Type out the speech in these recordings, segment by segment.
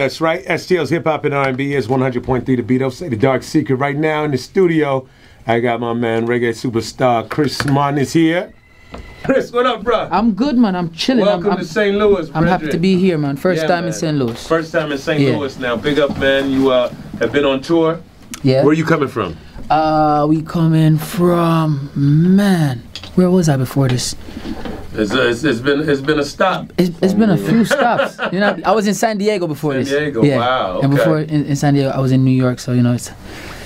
That's right. STL's Hip Hop and R&B is 100.3 The Beat. I'll say the Dark Secret right now in the studio. I got my man, reggae superstar Chris Martin is here. Chris, what up, bro? I'm good, man. I'm chilling. Welcome I'm, to St. Louis. I'm happy to be here, man. First Yeah, time man. in St. Louis. First time in St. Yeah. Louis now. Big up, man. You uh, have been on tour. Yeah. Where are you coming from? Uh, we coming from man. Where was I before this? It's, uh, it's, it's been it's been a stop. It's, it's been a few stops. You know, I was in San Diego before San this. San Diego, Yeah. wow, And before in, in San Diego, I was in New York, so you know it's,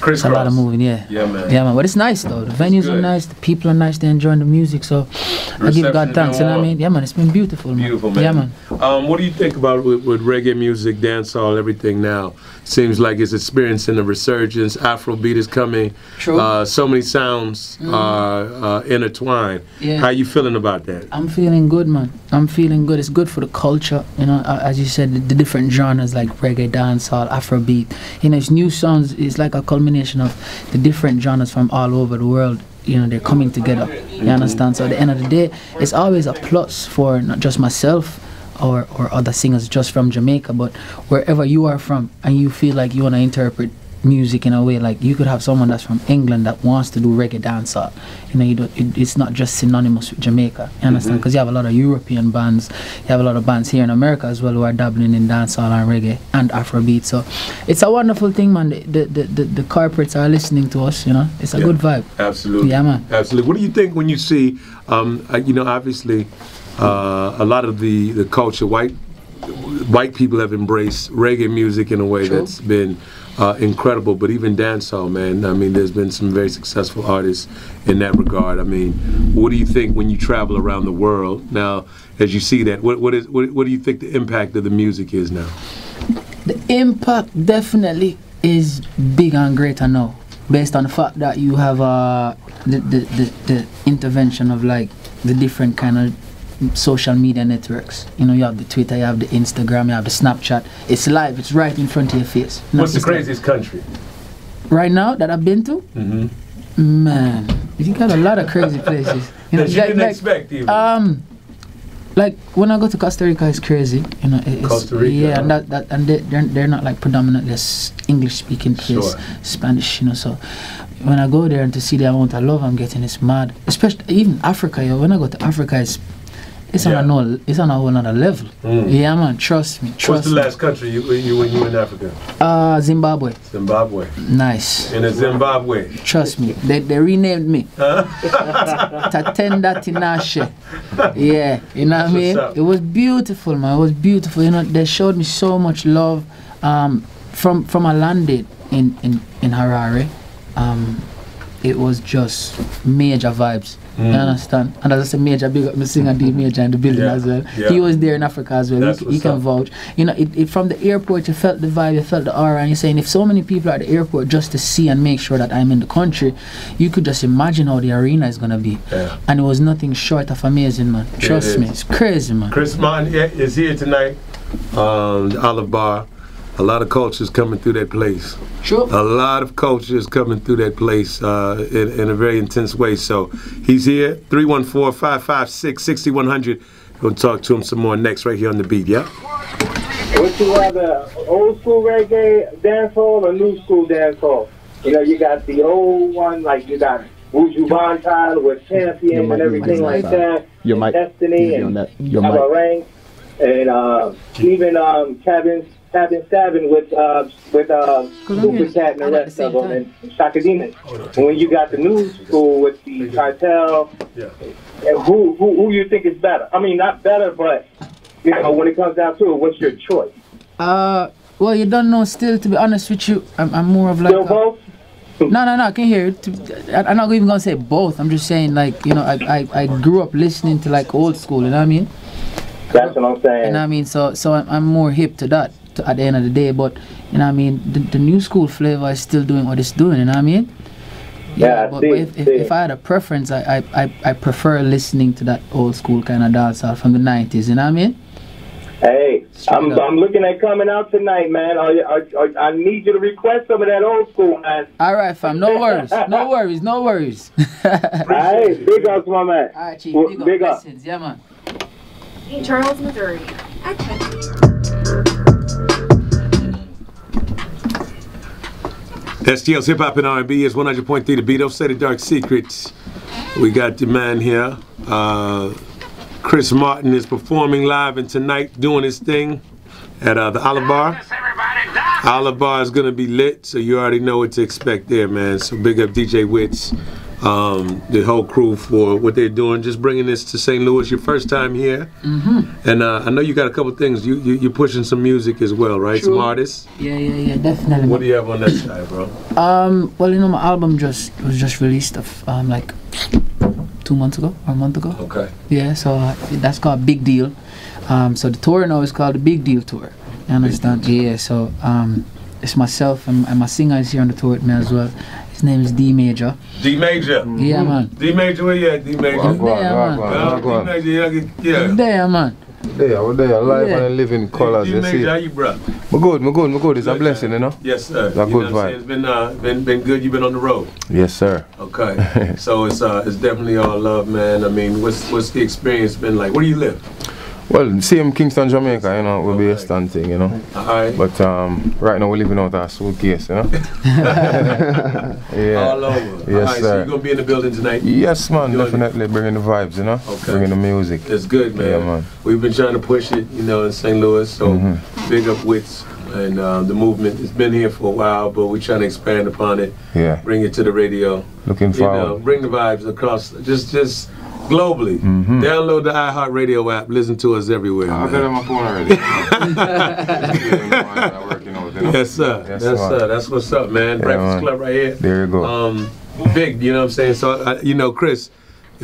Chris it's a lot of moving. Yeah. Yeah, man. Yeah, man. But it's nice though. The venues are nice. The people are nice. They're enjoying the music. So I give God thanks. You know what I mean? Yeah, man. It's been beautiful, man. Beautiful, man. Yeah, man. Um, what do you think about with, with reggae music, dancehall, everything now? Seems like it's experiencing a resurgence. Afrobeat is coming. True. Uh, so many sounds are uh, intertwined. Yeah. How you feeling about that? I'm feeling good, man. I'm feeling good. It's good for the culture, you know. uh, As you said, the, the different genres like reggae, dancehall, Afrobeat. You know, it's new songs. It's like a culmination of the different genres from all over the world. You know, they're coming together. You understand? So at the end of the day, it's always a plus for not just myself or or other singers just from Jamaica, but wherever you are from, and you feel like you want to interpret music in a way like you could have someone that's from England that wants to do reggae dancehall. You know, you don't, it, it's not just synonymous with Jamaica. You understand? Because you have a lot of European bands, you have a lot of bands here in America as well who are dabbling in dancehall and reggae and Afrobeat. So it's a wonderful thing, man. The the, the, the, the corporates are listening to us. You know, it's a Yeah. good vibe. Absolutely. Yeah, man. Absolutely. What do you think when you see, um, uh, you know, obviously, uh, a lot of the, the culture, white white people have embraced reggae music in a way True. that's been uh, incredible. But even dancehall, man, I mean, there's been some very successful artists in that regard. I mean, what do you think when you travel around the world now? As you see that, what what is what, what do you think the impact of the music is now? The impact definitely is big and greater now, based on the fact that you have uh, the, the, the, the intervention of like the different kind of social media networks. You know, you have the Twitter, you have the Instagram, you have the Snapchat. It's live, it's right in front of your face. You know, What's the craziest country? right now that I've been to? Mm-hmm. Man, you got a lot of crazy places. You know, That you like- didn't like- expect even. um, like when I go to Costa Rica, it's crazy. You know, it's, Costa Rica, yeah, and that, that and they, they're they're not like predominantly English speaking place, Sure. Spanish. You know, so when I go there and to see the amount of love I'm getting, it's mad. Especially even Africa, yo. When I go to Africa, it's it's Yeah. on a no, it's on a whole other level. Mm. Yeah, man, trust me, What's trust the me. last country you, you when you were in Africa? Uh, Zimbabwe, Zimbabwe. nice. In Zimbabwe. Trust me, they, they renamed me. Tatenda Tinashe. Yeah, you know what I mean? It was beautiful, man. It was beautiful. You know, they showed me so much love. Um, from from I landed in in in Harare, um, it was just major vibes. You Mm. understand? And as I said, major big up, me singer D major in the building Yeah, as well. yeah. He was there in Africa as well. He, he can up. vouch. You know, it, it, from the airport, you felt the vibe, you felt the aura, and you're saying if so many people are at the airport just to see and make sure that I'm in the country, you could just imagine how the arena is gonna be. Yeah. And it was nothing short of amazing, man. it Trust me, it's crazy, man. Chris Martin yeah, is here tonight. Um, the Olive Bar. A lot of cultures coming through that place. Sure. A lot of cultures coming through that place uh, in, in a very intense way. So he's here. 314-556-6100. We'll talk to him some more next right here on the beat, yeah? Would you rather old school reggae dance hall or new school dance hall? You know, you got the old one, like you got Buju Banton with Champion and everything like that. Your mic. Destiny Easy and on that. Your Have a mic. rank and uh, even um, Cabin Cabin Seven with uh, with uh, Cause Super Cat and the I'm rest the of same them and Chaka Demus. And when you got the new school with the cartel, Yeah. and who who who you think is better? I mean, not better, but you know, when it comes down to it, what's your choice? Uh, well, you don't know still, to be honest with you. I'm, I'm more of like. Still a- both? No, no, no. I can hear it. I- I'm not even gonna say both. I'm just saying, like, you know, I, I, I grew up listening to like old school. You know what I mean? That's what I'm saying. You know what I mean? So, so I'm, I'm more hip to that to, at the end of the day. But you know what I mean? The, the new school flavor is still doing what it's doing. You know what I mean? Yeah, I but, see, but if, if, see. if I had a preference, I, I, I, I prefer listening to that old school kind of dancehall from the 90s. You know what I mean? Hey, Straight I'm, up. I'm looking at coming out tonight, man. Are, you- are, are, I need you to request some of that old school, man. All right, fam. No worries. No worries. No worries. Hey, big ups, my man. All right, Chief. Well, Big up. big up. Blessings. Yeah, man. St. Charles, Missouri. Attention. STL's Hip Hop and R&B is 100.3 The Beat. Say the Dark Secrets. We got the man here. Uh, Chris Martin is performing live and tonight doing his thing at uh, the Olive Bar. Olive Bar is gonna be lit, so you already know what to expect there, man. So big up DJ Wits, um, the whole crew for what they're doing. Just bringing this to St. Louis, your first time here, mm-hmm. and uh, I know you got a couple things. You, you you're pushing some music as well, right? Some artists. Yeah, yeah, yeah, definitely. What do you have on that side, bro? Um, well, you know, my album just was just released of um like two months ago or a month ago. Okay. Yeah, so uh, that's called a Big Deal. Um, so the tour now is called the Big Deal Tour. You understand? Yeah. So um, it's myself and, and my singer is here on the tour with me as well. His name is D Major. D Major. Yeah, man. D Major, where you at? D Major. Wagwan, Yeah, man. Wagwan, D Major, yeah, I yeah. There, man. There, we're there, live Yeah. and living colors, D you see. Major, how you, bro? Me good, me good, me good. It's a blessing, you know? Yes, sir. It's a You know good what vibe. It's been uh, been been good. You've been on the road. Yes, sir. Okay. so it's uh it's definitely all love, man. I mean, what's what's the experience been like? Where do you live? Well, same Kingston, Jamaica, you know, will be a Okay. stand thing, you know. All right. But um, right now we're living out our suitcase, you know. yeah. all over. Yes, all right. So you're gonna be in the building tonight. Yes, man, Doing definitely bringing the vibes, you know. Okay. Bringing the music. It's good, man. Yeah, man. We've been trying to push it, you know, in St. Louis. So Mm-hmm. big up Wits and uh, the movement. It's been here for a while, but we're trying to expand upon it, Yeah. bring it to the radio. Looking forward. you know, bring the vibes across, just just globally. Mhm. Download the iHeartRadio app. Listen to us everywhere. I've man. got my phone already. Yes, sir. Yes, That's man. sir. That's what's up, man. Yeah, Breakfast man. Club right here. There you go. Um, big. You know what I'm saying? So, uh, you know, Chris,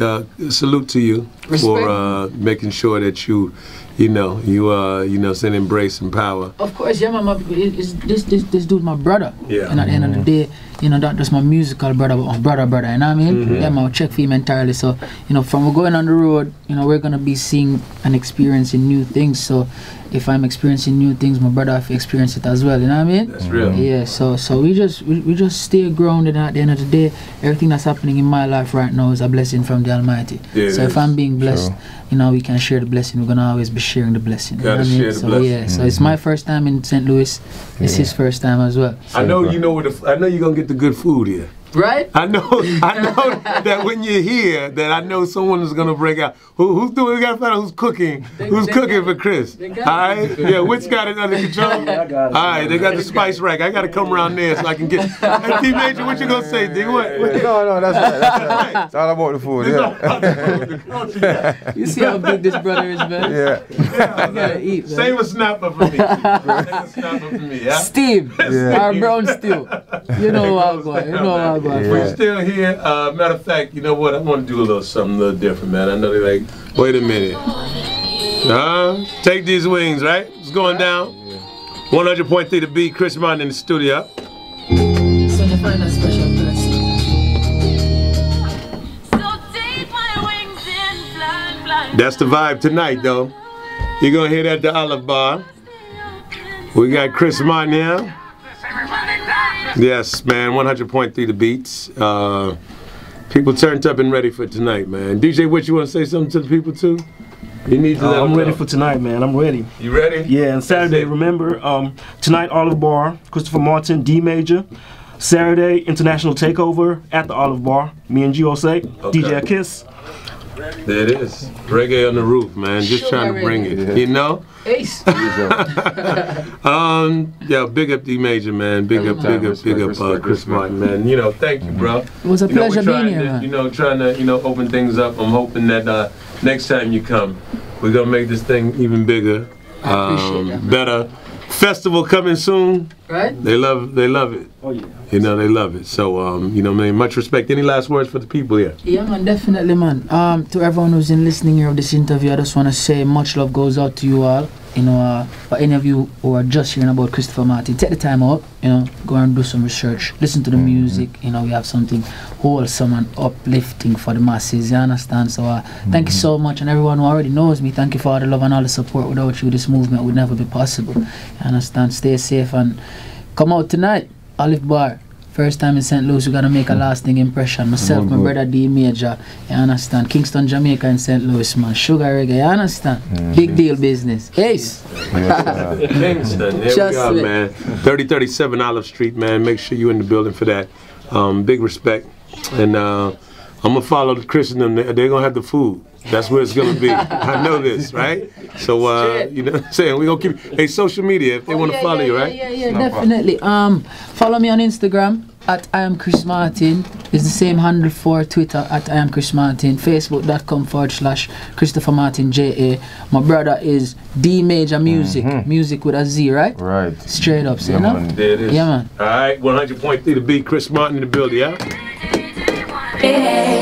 uh, salute to you for uh, making sure that you, you know, you uh, you know, send embrace and power. Of course, yeah, man. My, it- this this this dude, my brother. Yeah. And at the end of the day, you know, not just my musical brother, but my brother, brother. You know what I mean? Mm-hmm. Yeah, man. I check for him entirely. So, you know, from going on the road, you know, we're gonna be seeing and experiencing new things. So, if I'm experiencing new things, my brother have to experience it as well. You know what I mean? That's real. Yeah, so so we just we, we just stay grounded and at the end of the day, everything that's happening in my life right now is a blessing from the Almighty. Yeah, so if is. I'm being blessed, True. you know, we can share the blessing. We're gonna always be sharing the blessing. you know Gotta what I mean? share the so blessing. yeah, so it's my mm-hmm. first time in St. Louis. It's his first time as well. I know you know where the. I know you're gonna get the good food here. Right? I know. I know that when you're here, that I know someone is gonna break out. Who, who's doing? We gotta find out who's cooking. Who's they cooking for Chris? All right. Yeah. Which got it under control? All right. They got the spice rack. I gotta come around there so I can get. Hey, D Major, what you gonna say? D? What? what- No, no, that's right. That's right. It's all about the food, yeah. You see how big this brother is, man? Yeah. I gotta eat, man. Save a snapper for me. Save a snapper for me. Yeah. Steve, Yeah. our brown stew. You know what I'm going. You know what I'm going. Yeah. We're still here. Uh, matter of fact, you know what? I want to do a little something a little different, man. I know they're like, wait a minute. Uh, take these wings, right? It's going down. 100.3 to beat. Chris Martin in the studio. So you find a special place. So take my wings and fly, fly. That's the vibe tonight, though. You're gonna hear that at the Olive Bar. We got Chris Martin here. Yes, man. 100.3 the beats. Uh, people turned up and ready for tonight, man. DJ, what you want to say something to the people too? You need to. Uh, I'm ready know. for tonight, man. I'm ready. You ready? Yeah, and Saturday, remember, um, tonight, Olive Bar, Christopher Martin, D Major. Saturday, International Takeover at the Olive Bar. Me and Gio say, DJ Kiss. There it is. Reggae on the roof, man. Just Sugar trying to bring it. reggae. You know? Ace. Um, yeah, big up D Major, man. Big up, big up, big up, uh, Chris. Martin, man. You know, thank you, bro. It was a You know, we're pleasure being trying here, to, man. You know, trying to, you know, open things up. I'm hoping that uh, next time you come, we're gonna make this thing even bigger, I appreciate that, better. Festival coming soon. Right? They love, they love it. Oh, yeah. You know, they love it. So, um, you know, man, much respect. Any last words for the people here? Yeah, man, definitely, man. Um, to everyone who's in listening here of this interview, I just want to say much love goes out to you all. You know, uh, for any of you who are just hearing about Christopher Martin, take the time out. You know, go and do some research. Listen to the music. You know, we have something wholesome and uplifting for the masses. You understand? So, uh, thank you so much, and everyone who already knows me. Thank you for all the love and all the support. Without you, this movement would never be possible. You understand? Stay safe and come out tonight. Olive Bar. First time in St. Louis, we gotta make a lasting impression. Myself, my brother D Major, you understand? Kingston, Jamaica, and St. Louis, man. Sugar reggae, you understand? Big deal business. Ace. Yes. Kingston, there Just we are, man. 3037 Olive Street, man. Make sure you in the building for that. Um, big respect. And uh, I'm going to follow the Chris and them. They're going to have the food. That's where it's going to be. I know this, right? So, uh, you know what I'm saying? We're to keep. Hey, social media, if they want to Oh, yeah, follow yeah, you, yeah, right? Yeah, yeah, definitely. Um, follow me on Instagram at I am Chris Martin. It's the same handle for Twitter at I am Chris Martin. Facebook.com forward slash Christopher Martin JA. My brother is D Major Music. Mm-hmm. Music with a Z, right? Right. Straight up, so Yeah, man. There it is. Yeah, man. All right, 100.3 to beat Chris Martin in the building, yeah? Yeah.